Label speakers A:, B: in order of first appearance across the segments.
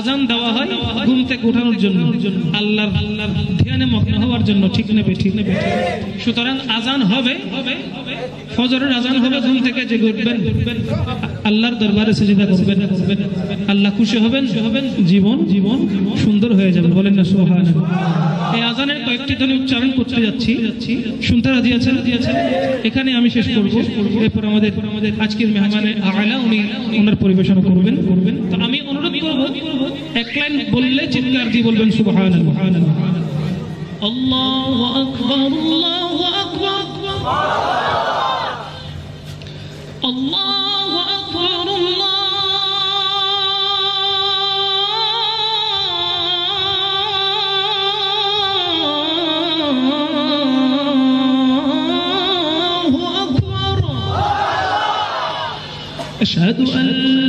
A: আজান দেওয়া হয় ঘুম থেকে ওঠানোর জন্য। আল্লাহর ধ্যানে মগ্ন হওয়ার জন্য, ঠিক নেবে ঠিক নেবে। সুতরাং আজান হবে, ফজরের আজান হবে, ঘুম থেকে যে আল্লাহর দরবারে সেজদা করবেন। আল্লাহ খুশি হবেন হবেন জীবন জীবন সুন্দর হয়ে যাবে। বলেন না সুবহান এই আজানের কয়েকটি ধ্বনি উচ্চারণ করতে যাচ্ছি। শুনতে রাজি আছেন? এখানে আমি শেষ করব। এরপর আমাদের আমাদের আজকের মেহমানে আয়লা উনি ওনার পরিবেশন করবেন করবেন। তো আমি এক লাইন বললে চিৎকার দিয়ে বলবেন সুবহান আল্লাহু আকবার আল্লাহু আকবার আল্লাহু আকবার আল্লাহু আকবার أشهد أن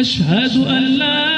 A: أشهد أن لا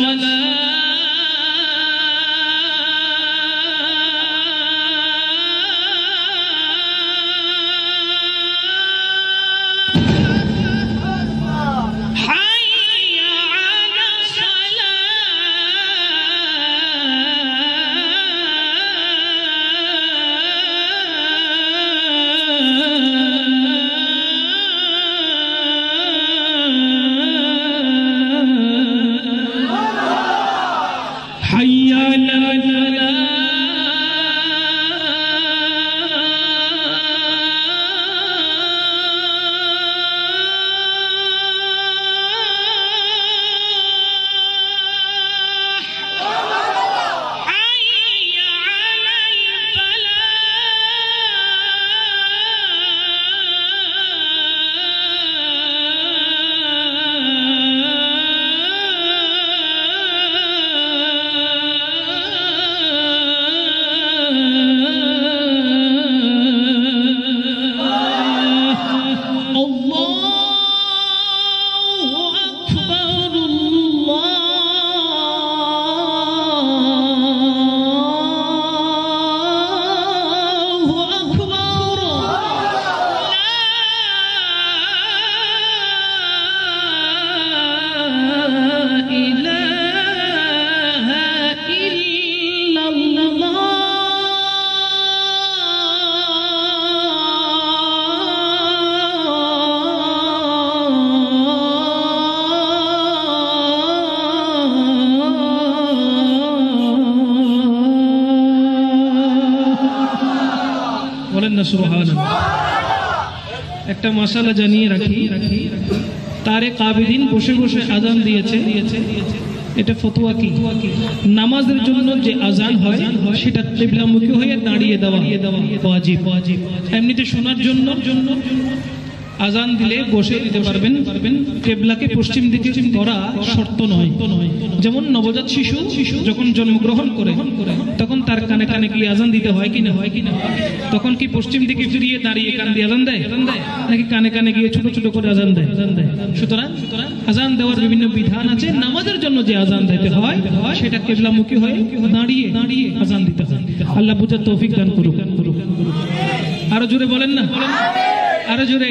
A: Lord. more বলেন না সুবহান একটা মশালা জানিয়ে রাখি রাখি তারে কাবিদিন বসে বসে আজান দিয়েছে। দিয়েছে এটা ফতুয়া কি? নামাজের জন্য যে আজান হয়, সেটা কিবলামুখী হয়ে দাঁড়িয়ে দেওয়া। দেওয়া এমনিতে শোনার জন্য জন্য আজান দিলে বসে দিতে পারবেন। কেবলাকে পশ্চিম দিকে করা শর্ত নয়। যেমন নবজাত শিশু শিশু যখন জন্মগ্রহণ করে, তখন তার কানে কানে কি আজান দিতে হয় কি না? হয় কিনা তখন কি পশ্চিম দিকে ফিরিয়ে দাঁড়িয়ে কান দিয়ে আজান দেয়? নাকি কানে কানে গিয়ে ছোট ছোট করে আজান দেয়? আজান দেয় সুতরাং আজান দেওয়ার বিভিন্ন বিধান আছে। নামাজের জন্য যে আজান দিতে হয়, সেটা কেবলামুখী হয়ে দাঁড়িয়ে দাঁড়িয়ে আজান দিতে হয়। আল্লাহ বুঝার তৌফিক দান করুক। আরও জোরে বলেন না। अरे जुरे,